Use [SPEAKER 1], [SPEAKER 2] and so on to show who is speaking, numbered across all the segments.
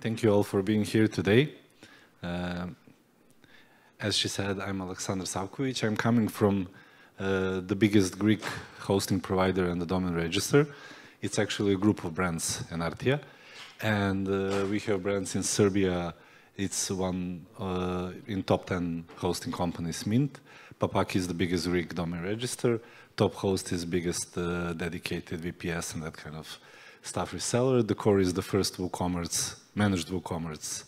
[SPEAKER 1] Thank you all for being here today. Uh, as she said, I'm Aleksandar Savkovic. I'm coming from uh, the biggest Greek hosting provider and the domain register. It's actually a group of brands in Artia. And uh, we have brands in Serbia. It's one uh, in top 10 hosting companies, Mint. Papaki is the biggest Greek domain register. Tophost is biggest uh, dedicated VPS and that kind of stuff reseller. The core is the first WooCommerce, managed WooCommerce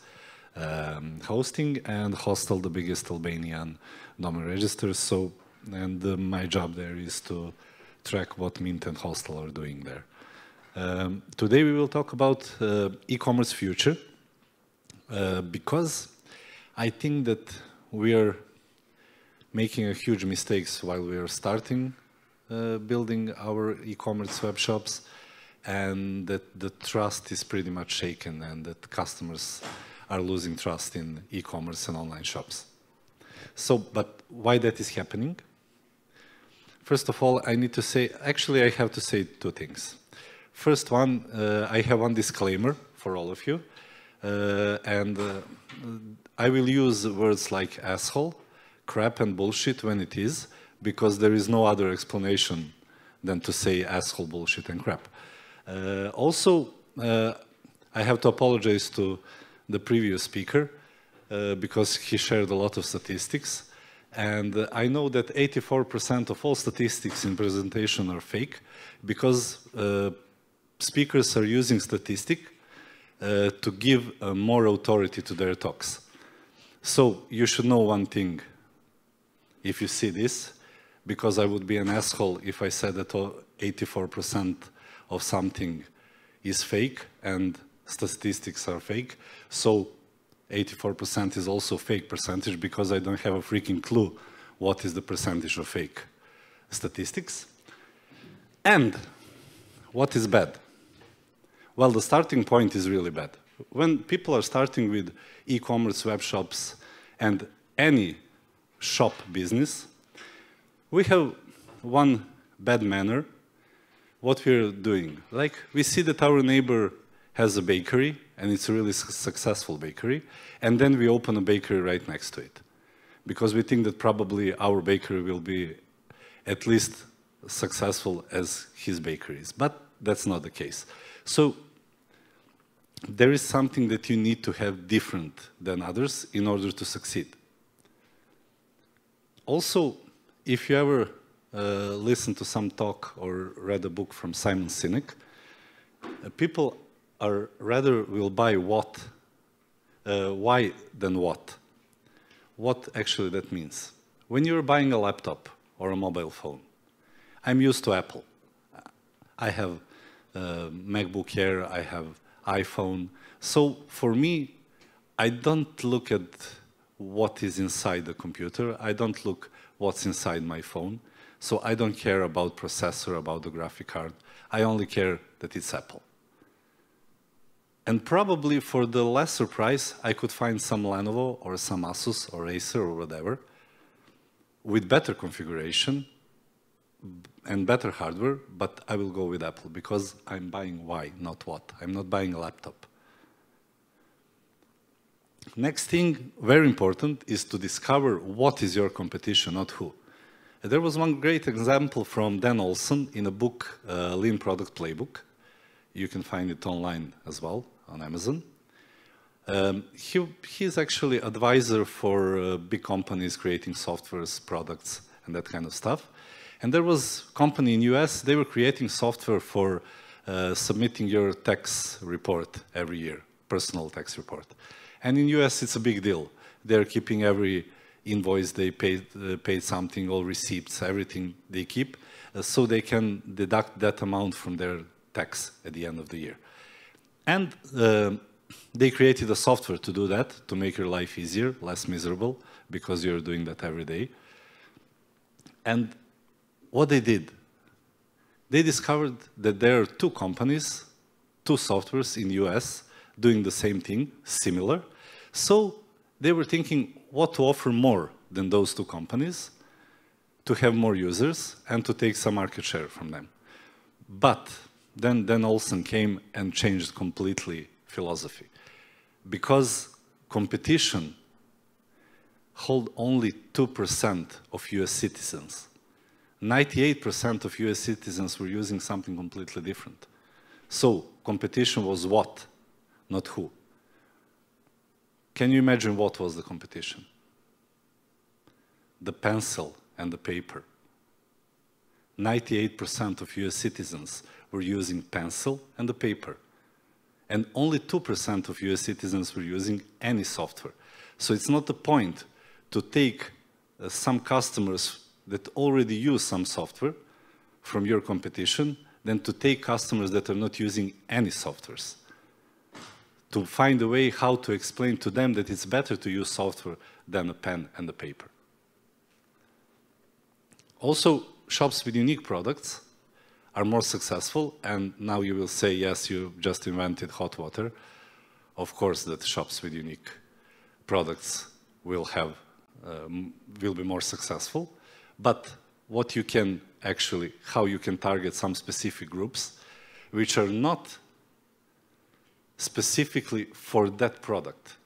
[SPEAKER 1] um, hosting, and Hostel, the biggest Albanian domain register. So, and uh, my job there is to track what Mint and Hostel are doing there. Um, today we will talk about uh, e-commerce future uh, because I think that we are making a huge mistakes while we are starting uh, building our e-commerce web shops and that the trust is pretty much shaken and that customers are losing trust in e-commerce and online shops. So, but why that is happening? First of all, I need to say, actually I have to say two things. First one, uh, I have one disclaimer for all of you. Uh, and uh, I will use words like asshole, crap and bullshit when it is, because there is no other explanation than to say asshole, bullshit and crap. Uh, also, uh, I have to apologize to the previous speaker uh, because he shared a lot of statistics. And uh, I know that 84% of all statistics in presentation are fake because uh, speakers are using statistic uh, to give more authority to their talks. So you should know one thing if you see this, because I would be an asshole if I said that 84% of something is fake and statistics are fake. So 84% is also fake percentage because I don't have a freaking clue what is the percentage of fake statistics. And what is bad? Well, the starting point is really bad. When people are starting with e-commerce web shops and any shop business, we have one bad manner what we're doing. Like we see that our neighbor has a bakery and it's a really su successful bakery, and then we open a bakery right next to it because we think that probably our bakery will be at least successful as his bakery is. But that's not the case. So there is something that you need to have different than others in order to succeed. Also, if you ever listened to some talk or read a book from Simon Sinek, uh, people are rather will buy what, uh, why than what. What actually that means. When you're buying a laptop or a mobile phone, I'm used to Apple. I have uh, MacBook Air, I have iPhone. So for me, I don't look at what is inside the computer. I don't look what's inside my phone. So I don't care about processor, about the graphic card. I only care that it's Apple. And probably for the lesser price, I could find some Lenovo or some Asus or Acer or whatever with better configuration and better hardware, but I will go with Apple because I'm buying why, not what. I'm not buying a laptop. Next thing, very important, is to discover what is your competition, not who. There was one great example from Dan Olsen in a book, uh, Lean Product Playbook. You can find it online as well on Amazon. Um, he, he's actually advisor for uh, big companies creating softwares, products, and that kind of stuff. And there was a company in US, they were creating software for uh, submitting your tax report every year, personal tax report. And in US, it's a big deal. They're keeping every invoice they paid, uh, paid something, all receipts, everything they keep, uh, so they can deduct that amount from their tax at the end of the year. And uh, they created a software to do that, to make your life easier, less miserable, because you're doing that every day. And what they did, they discovered that there are two companies, two softwares in the US doing the same thing, similar. So they were thinking what to offer more than those two companies to have more users and to take some market share from them. But then Dan Olsen came and changed completely philosophy. because competition hold only 2% of US citizens. 98% of US citizens were using something completely different. So competition was what, not who. Can you imagine what was the competition? The pencil and the paper. 98% of US citizens were using pencil and the paper. And only 2% of US citizens were using any software. So it's not the point to take uh, some customers that already use some software from your competition than to take customers that are not using any softwares. To find a way how to explain to them that it's better to use software than a pen and a paper. Also, shops with unique products are more successful, and now you will say, yes, you just invented hot water. Of course, that shops with unique products will have um, will be more successful. But what you can actually, how you can target some specific groups, which are not specifically for that product.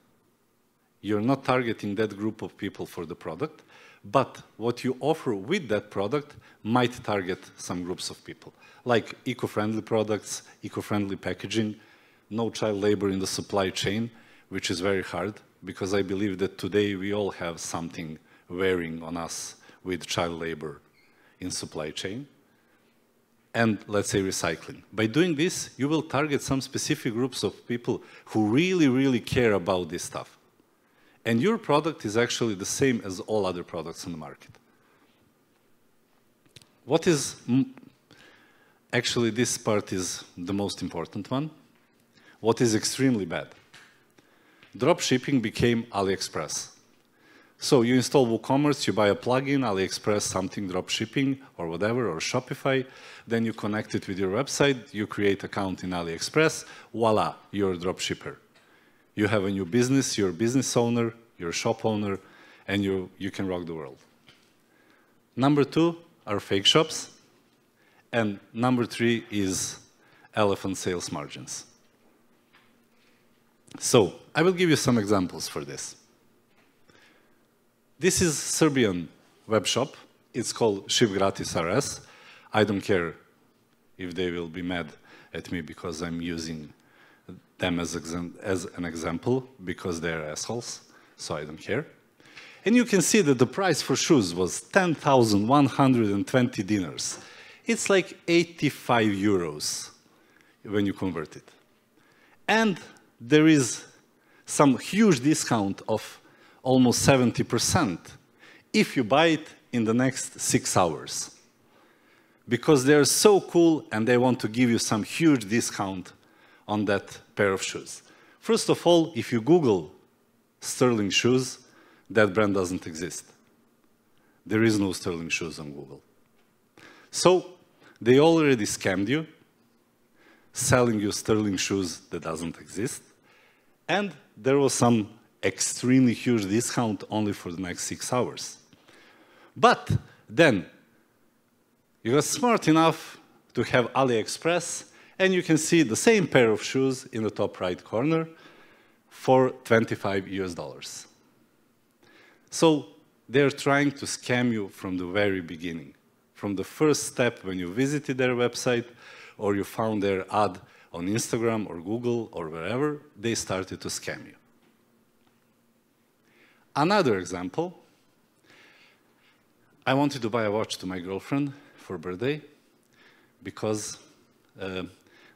[SPEAKER 1] You're not targeting that group of people for the product, but what you offer with that product might target some groups of people, like eco-friendly products, eco-friendly packaging, no child labor in the supply chain, which is very hard, because I believe that today we all have something wearing on us with child labor in supply chain. And let's say recycling. By doing this, you will target some specific groups of people who really, really care about this stuff. And your product is actually the same as all other products on the market. What is, actually this part is the most important one. What is extremely bad? Drop shipping became AliExpress. So you install WooCommerce, you buy a plugin, AliExpress, something drop shipping or whatever, or Shopify, then you connect it with your website, you create account in AliExpress, voila, you're a drop shipper you have a new business, you're a business owner, you're a shop owner, and you, you can rock the world. Number two are fake shops. And number three is elephant sales margins. So I will give you some examples for this. This is Serbian web shop. It's called Ship Gratis RS. I don't care if they will be mad at me because I'm using them as, as an example because they're assholes, so I don't care. And you can see that the price for shoes was 10,120 dinars. It's like 85 euros when you convert it. And there is some huge discount of almost 70% if you buy it in the next six hours. Because they're so cool and they want to give you some huge discount on that pair of shoes. First of all, if you Google Sterling shoes, that brand doesn't exist. There is no Sterling shoes on Google. So they already scammed you, selling you Sterling shoes that doesn't exist, and there was some extremely huge discount only for the next six hours. But then you got smart enough to have AliExpress and you can see the same pair of shoes in the top right corner for 25 US dollars. So they're trying to scam you from the very beginning. From the first step when you visited their website or you found their ad on Instagram or Google or wherever, they started to scam you. Another example, I wanted to buy a watch to my girlfriend for birthday because uh,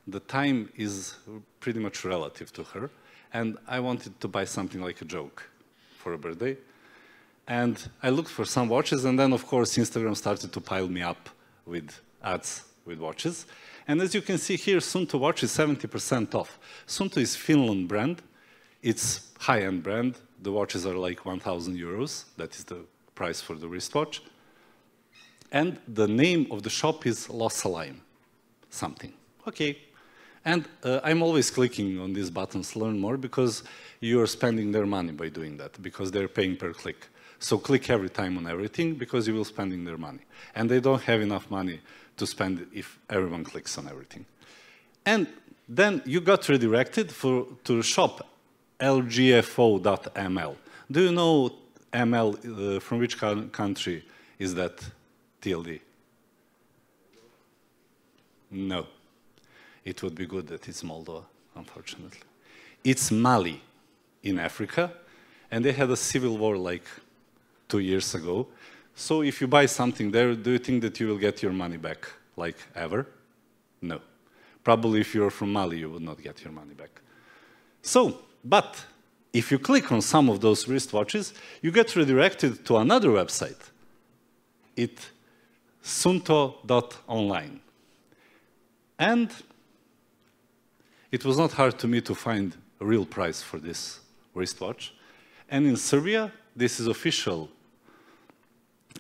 [SPEAKER 1] the time is pretty much relative to her. And I wanted to buy something like a joke for a birthday. And I looked for some watches, and then, of course, Instagram started to pile me up with ads with watches. And as you can see here, Suunto watch is 70% off. Suunto is Finland brand. It's high-end brand. The watches are like 1,000 euros. That is the price for the wristwatch. And the name of the shop is Losaline, something. Okay, and uh, I'm always clicking on these buttons, learn more, because you're spending their money by doing that, because they're paying per click. So click every time on everything, because you will spending their money. And they don't have enough money to spend if everyone clicks on everything. And then you got redirected for, to the shop lgfo.ml. Do you know ML, uh, from which country is that TLD? No. It would be good that it's Moldova, unfortunately. It's Mali in Africa, and they had a civil war like two years ago. So if you buy something there, do you think that you will get your money back, like ever? No. Probably if you're from Mali, you would not get your money back. So, but if you click on some of those wristwatches, you get redirected to another website. It sunto.online. And it was not hard to me to find a real price for this wristwatch. And in Serbia, this is official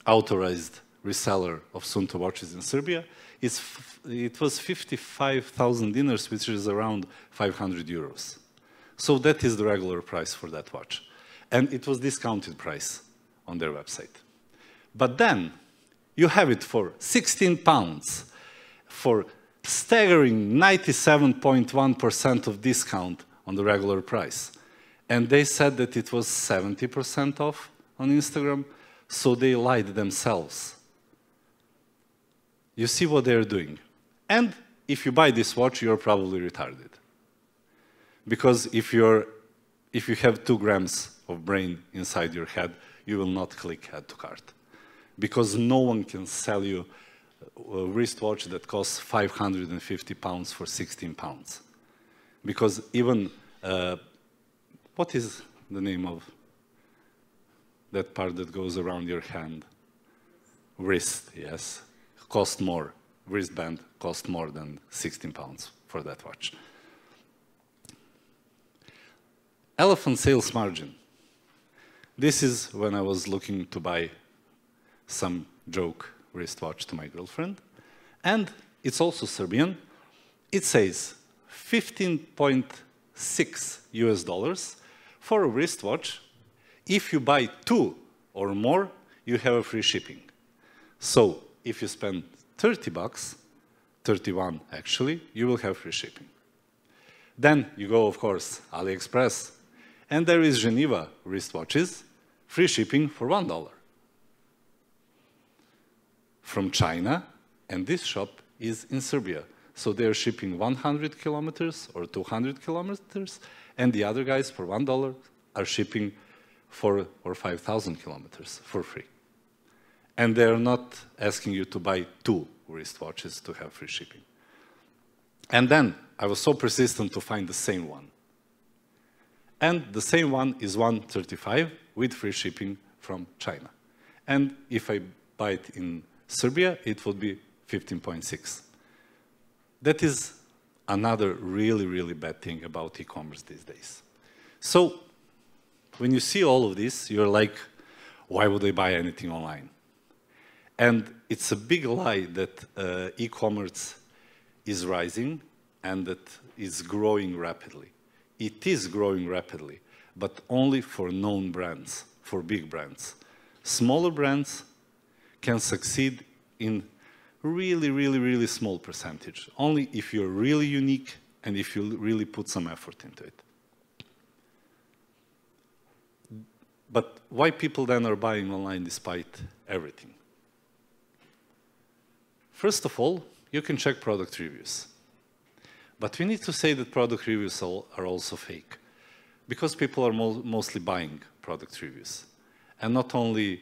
[SPEAKER 1] authorized reseller of Suunto watches in Serbia. It was 55,000 dinars, which is around 500 euros. So that is the regular price for that watch. And it was discounted price on their website. But then you have it for 16 pounds for staggering 97.1% of discount on the regular price. And they said that it was 70% off on Instagram, so they lied themselves. You see what they're doing. And if you buy this watch, you're probably retarded. Because if, you're, if you have two grams of brain inside your head, you will not click add to cart. Because no one can sell you a wristwatch that costs 550 pounds for 16 pounds. Because even, uh, what is the name of that part that goes around your hand? Wrist, yes, cost more. Wristband cost more than 16 pounds for that watch. Elephant sales margin. This is when I was looking to buy some joke wristwatch to my girlfriend. And it's also Serbian. It says 15.6 US dollars for a wristwatch. If you buy two or more, you have a free shipping. So if you spend 30 bucks, 31 actually, you will have free shipping. Then you go, of course, AliExpress, and there is Geneva wristwatches, free shipping for $1. From China, and this shop is in Serbia. So they're shipping 100 kilometers or 200 kilometers, and the other guys for $1 are shipping four or 5,000 kilometers for free. And they're not asking you to buy two wristwatches to have free shipping. And then I was so persistent to find the same one. And the same one is 135 with free shipping from China. And if I buy it in Serbia, it would be 15.6. That is another really, really bad thing about e-commerce these days. So when you see all of this, you're like, why would I buy anything online? And it's a big lie that uh, e-commerce is rising and that is growing rapidly. It is growing rapidly, but only for known brands, for big brands. Smaller brands can succeed in really, really, really small percentage, only if you're really unique and if you really put some effort into it. But why people then are buying online despite everything? First of all, you can check product reviews. But we need to say that product reviews are also fake because people are mo mostly buying product reviews. And not only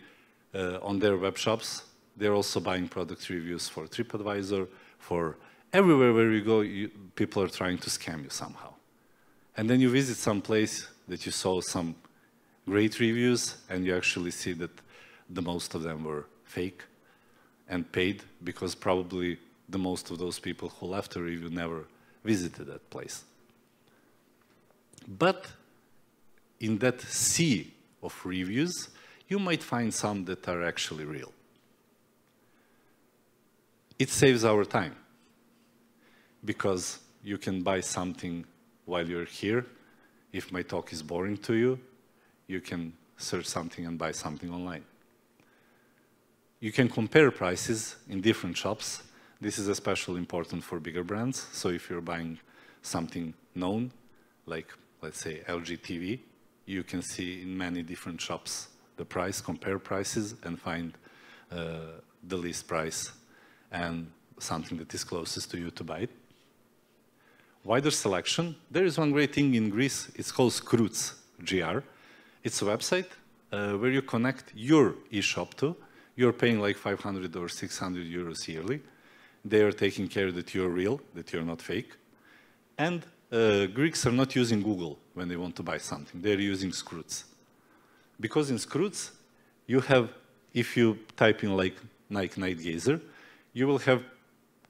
[SPEAKER 1] uh, on their web shops, they're also buying product reviews for TripAdvisor, for everywhere where you go, you, people are trying to scam you somehow. And then you visit some place that you saw some great reviews and you actually see that the most of them were fake and paid because probably the most of those people who left a review never visited that place. But in that sea of reviews, you might find some that are actually real. It saves our time because you can buy something while you're here. If my talk is boring to you, you can search something and buy something online. You can compare prices in different shops. This is especially important for bigger brands. So if you're buying something known, like let's say LG TV, you can see in many different shops the price, compare prices, and find uh, the least price and something that is closest to you to buy it. Wider selection. There is one great thing in Greece. It's called Skroutz, GR. It's a website uh, where you connect your e-shop to. You're paying like 500 or 600 euros yearly. They are taking care that you're real, that you're not fake. And uh, Greeks are not using Google when they want to buy something. They're using Skroutz. Because in Skroutz, you have, if you type in like Nike Nightgazer, you will have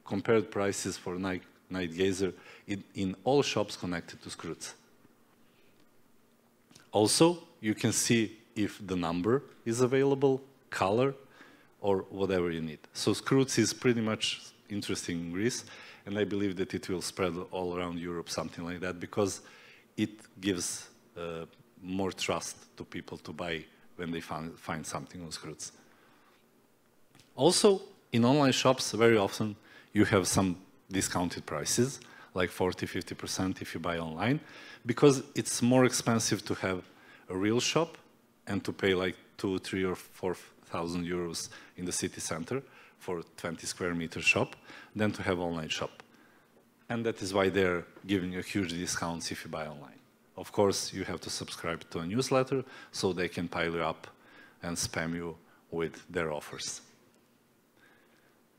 [SPEAKER 1] compared prices for Nike Nightgazer in, in all shops connected to Skroutz. Also, you can see if the number is available, color, or whatever you need. So Skroutz is pretty much interesting in Greece, and I believe that it will spread all around Europe, something like that, because it gives uh, more trust to people to buy when they find, find something on Skroutz. Also, in online shops, very often you have some discounted prices, like 40, 50% if you buy online, because it's more expensive to have a real shop and to pay like two, three, or four thousand euros in the city center for 20 square meter shop than to have online shop. And that is why they're giving you huge discounts if you buy online. Of course, you have to subscribe to a newsletter so they can pile you up and spam you with their offers.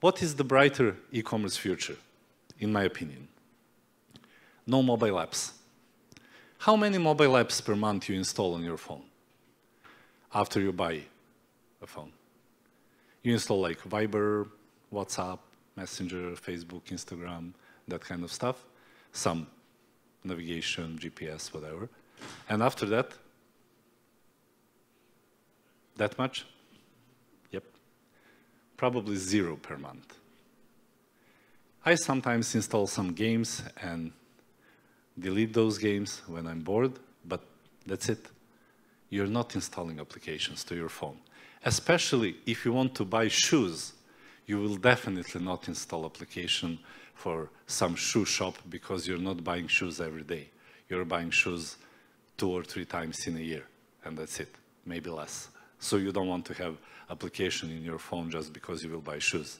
[SPEAKER 1] What is the brighter e-commerce future, in my opinion? No mobile apps. How many mobile apps per month you install on your phone after you buy a phone? You install like Viber, WhatsApp, Messenger, Facebook, Instagram, that kind of stuff. Some navigation, GPS, whatever. And after that, that much? Yep. Probably zero per month. I sometimes install some games and delete those games when I'm bored, but that's it. You're not installing applications to your phone. Especially if you want to buy shoes, you will definitely not install application for some shoe shop because you're not buying shoes every day. You're buying shoes two or three times in a year, and that's it, maybe less. So you don't want to have application in your phone just because you will buy shoes.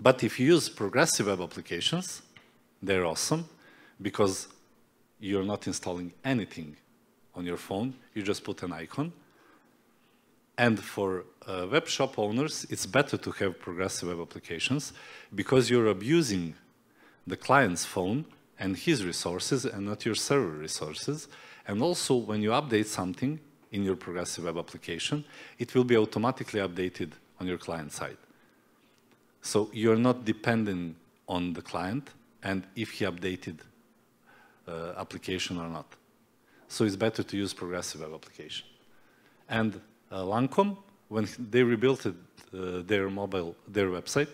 [SPEAKER 1] But if you use progressive web applications, they're awesome because you're not installing anything on your phone. You just put an icon. And for uh, web shop owners, it's better to have progressive web applications because you're abusing the client's phone and his resources and not your server resources. And also, when you update something, in your progressive web application, it will be automatically updated on your client side. So you're not dependent on the client and if he updated uh, application or not. So it's better to use progressive web application. And Lancome, when they rebuilt it, uh, their mobile, their website,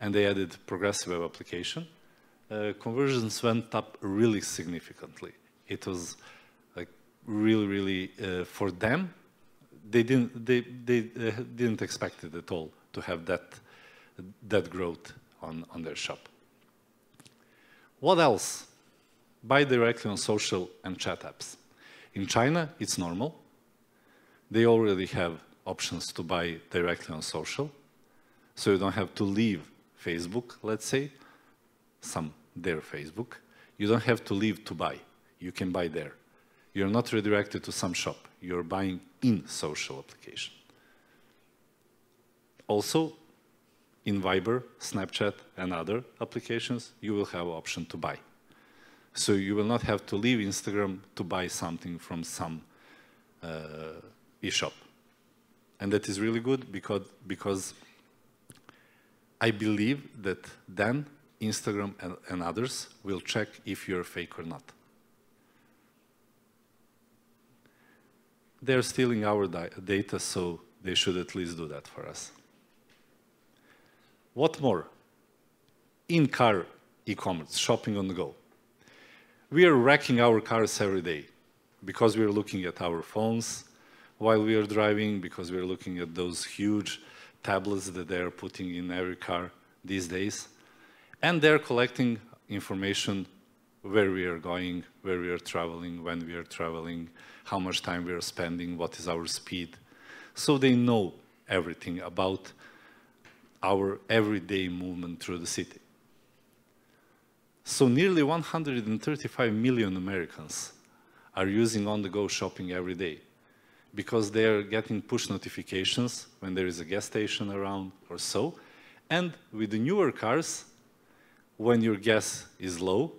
[SPEAKER 1] and they added progressive web application, uh, conversions went up really significantly. It was like really, really, uh, for them, they didn't, they, they uh, didn't expect it at all to have that, that growth on, on their shop. What else? Buy directly on social and chat apps. In China, it's normal. They already have options to buy directly on social. So you don't have to leave Facebook, let's say, some their Facebook. You don't have to leave to buy. You can buy there. You're not redirected to some shop. You're buying in social application. Also, in Viber, Snapchat, and other applications, you will have option to buy. So you will not have to leave Instagram to buy something from some uh, e-shop. And that is really good because, because I believe that then Instagram and, and others will check if you're fake or not. they're stealing our data, so they should at least do that for us. What more? In-car e-commerce, shopping on the go. We are wrecking our cars every day because we are looking at our phones while we are driving, because we are looking at those huge tablets that they are putting in every car these days. And they're collecting information where we are going, where we are traveling, when we are traveling, how much time we are spending, what is our speed. So they know everything about our everyday movement through the city. So nearly 135 million Americans are using on-the-go shopping every day because they are getting push notifications when there is a gas station around or so. And with the newer cars, when your gas is low,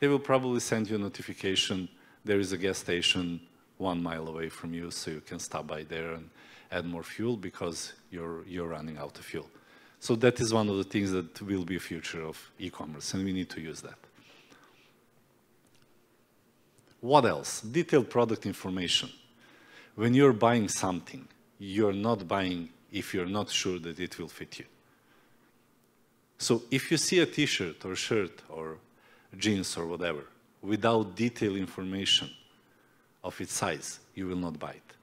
[SPEAKER 1] they will probably send you a notification there is a gas station one mile away from you, so you can stop by there and add more fuel because you're, you're running out of fuel. So that is one of the things that will be a future of e-commerce, and we need to use that. What else? Detailed product information. When you're buying something, you're not buying if you're not sure that it will fit you. So if you see a t-shirt or shirt or jeans or whatever, without detailed information of its size, you will not buy it.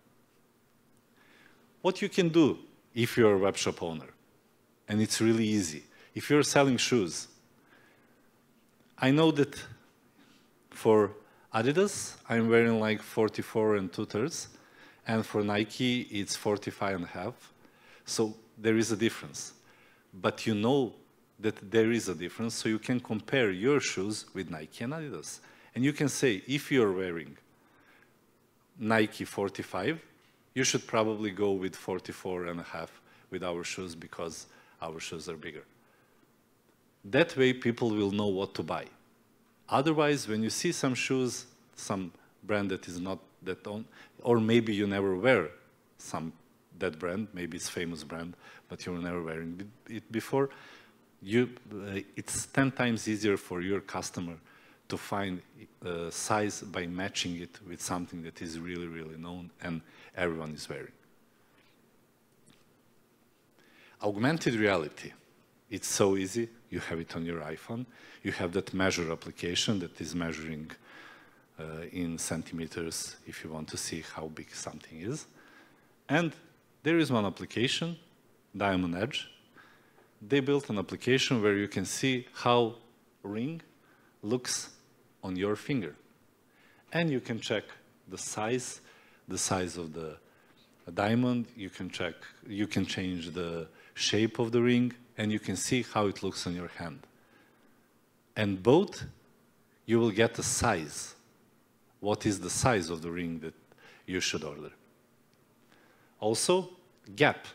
[SPEAKER 1] What you can do if you're a web shop owner, and it's really easy. If you're selling shoes, I know that for Adidas, I'm wearing like 44 and two thirds, and for Nike, it's 45 and a half. So there is a difference. But you know that there is a difference, so you can compare your shoes with Nike and Adidas. And you can say, if you're wearing Nike 45, you should probably go with 44 and a half with our shoes because our shoes are bigger. That way people will know what to buy. Otherwise, when you see some shoes, some brand that is not that on, or maybe you never wear some that brand, maybe it's famous brand, but you were never wearing it before, you, uh, it's 10 times easier for your customer to find uh, size by matching it with something that is really, really known and everyone is wearing. Augmented reality, it's so easy. You have it on your iPhone. You have that measure application that is measuring Uh, in centimeters if you want to see how big something is. And there is one application, Diamond Edge. They built an application where you can see how ring looks on your finger. And you can check the size, the size of the diamond, you can check, you can change the shape of the ring, and you can see how it looks on your hand. And both, you will get a size. What is the size of the ring that you should order? Also, Gap.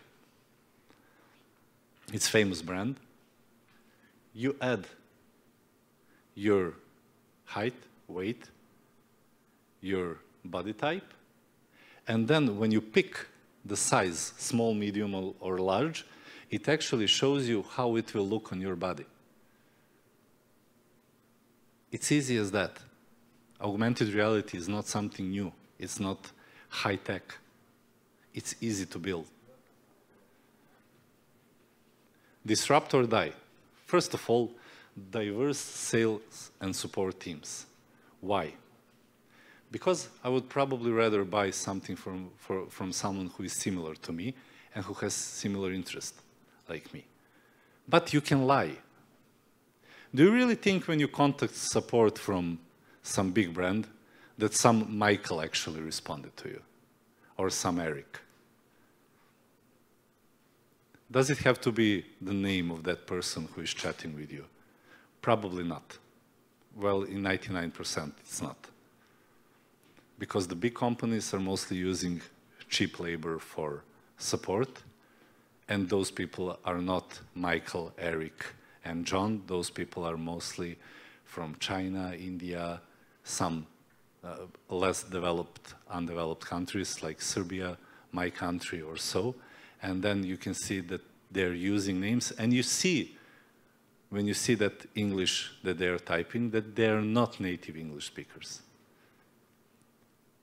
[SPEAKER 1] It's famous brand. You add your height, weight, your body type, and then when you pick the size, small, medium, or, large, it actually shows you how it will look on your body. It's easy as that. Augmented reality is not something new. It's not high tech. It's easy to build. Disrupt or die. First of all, diverse sales and support teams. Why? Because I would probably rather buy something from, for, from someone who is similar to me and who has similar interest like me. But you can lie. Do you really think when you contact support from some big brand that some Michael actually responded to you or some Eric? Does it have to be the name of that person who is chatting with you? Probably not. Well, in 99% it's not. Because the big companies are mostly using cheap labor for support, and those people are not Michael, Eric, and John. Those people are mostly from China, India, some uh, less developed, undeveloped countries like Serbia, my country or so. And then you can see that they're using names, and you see when you see that English that they're typing, that they're not native English speakers.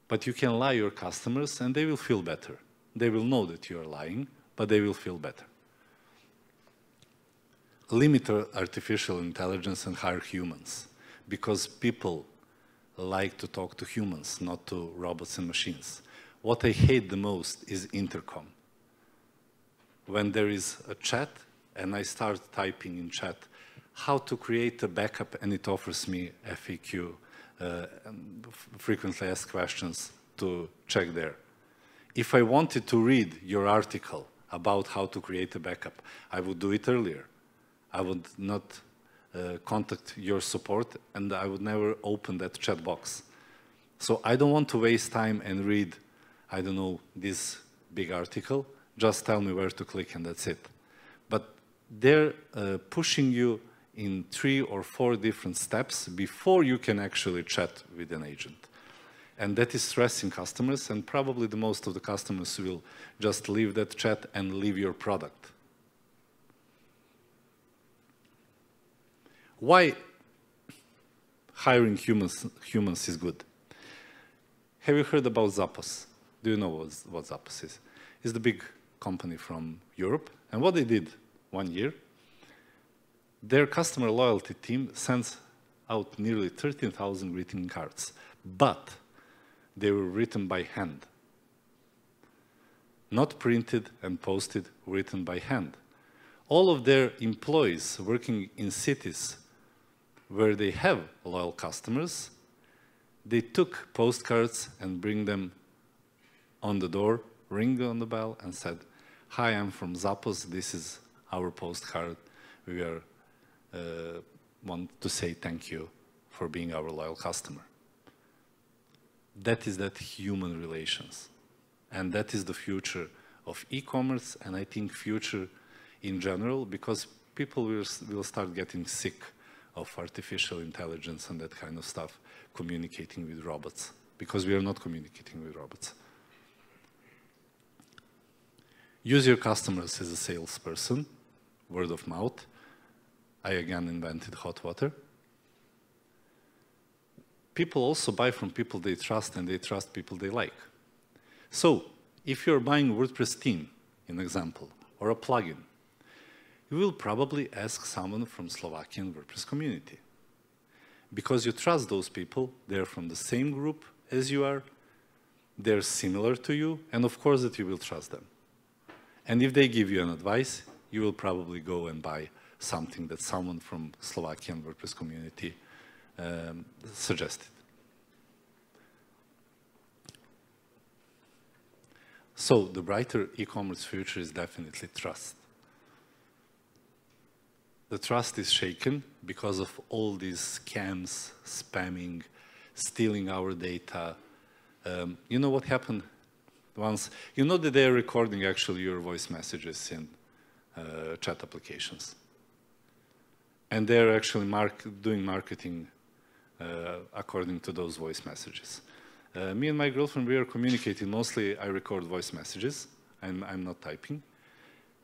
[SPEAKER 1] But you can lie your customers and they will feel better. They will know that you are lying, but they will feel better. Limit artificial intelligence and hire humans because people like to talk to humans, not to robots and machines. What I hate the most is intercom. When there is a chat and I start typing in chat, how to create a backup and it offers me FAQ, uh, frequently asked questions to check there. If I wanted to read your article about how to create a backup, I would do it earlier. I would not contact your support and I would never open that chat box. So I don't want to waste time and read, I don't know, this big article. Just tell me where to click and that's it. But they're uh, pushing you in three or four different steps before you can actually chat with an agent. And that is stressing customers, and probably the most of the customers will just leave that chat and leave your product. Why hiring humans, humans is good? Have you heard about Zappos? Do you know what, what Zappos is? It's the big company from Europe. And what they did one year, their customer loyalty team sends out nearly 13,000 greeting cards, but they were written by hand. Not printed and posted, written by hand. All of their employees working in cities where they have loyal customers, they took postcards and bring them on the door, ring on the bell and said, hi, I'm from Zappos, this is our postcard. We are uh, want to say thank you for being our loyal customer. That is that human relations. And that is the future of e-commerce and I think future in general because people will, will start getting sick of artificial intelligence and that kind of stuff communicating with robots because we are not communicating with robots. Use your customers as a salesperson, word of mouth, I again invented hot water. People also buy from people they trust and they trust people they like. So if you're buying WordPress theme, an example, or a plugin, you will probably ask someone from Slovakian WordPress community. Because you trust those people, they're from the same group as you are, they're similar to you, and of course that you will trust them. And if they give you an advice, you will probably go and buy something that someone from Slovakian WordPress community um, suggested. So the brighter e-commerce future is definitely trust. The trust is shaken because of all these scams, spamming, stealing our data. Um, you know what happened once? You know that they're recording actually your voice messages in uh, chat applications and they're actually doing marketing uh, according to those voice messages. Uh, me and my girlfriend, we are communicating. Mostly I record voice messages. I'm, I'm not typing.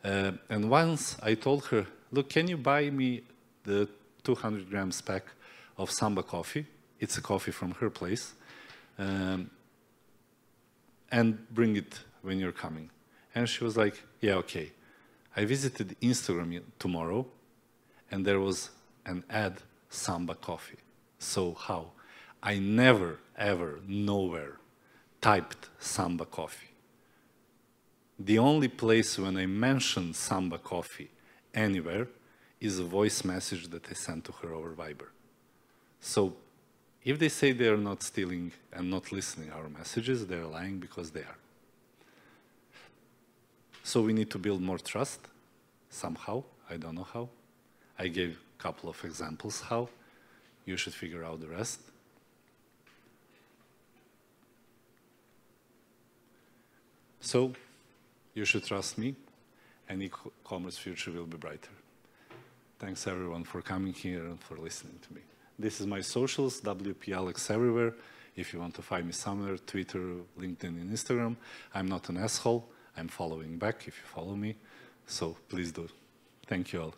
[SPEAKER 1] Uh, and once I told her, look, can you buy me the 200 grams pack of Samba coffee? It's a coffee from her place. Um, and bring it when you're coming. And she was like, yeah, okay. I visited Instagram tomorrow and there was an ad Samba coffee. So how? I never, ever, nowhere typed Samba coffee. The only place when I mentioned Samba coffee anywhere is a voice message that I sent to her over Viber. So if they say they are not stealing and not listening our messages, they're lying because they are. So we need to build more trust somehow. I don't know how. I gave a couple of examples how. You should figure out the rest. So you should trust me and e-commerce future will be brighter. Thanks everyone for coming here and for listening to me. This is my socials, WPAleks everywhere. If you want to find me somewhere, Twitter, LinkedIn, and Instagram. I'm not an asshole. I'm following back if you follow me. So please do. Thank you all.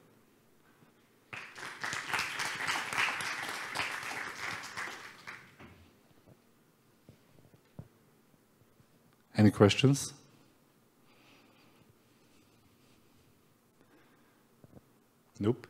[SPEAKER 1] Any questions? Nope.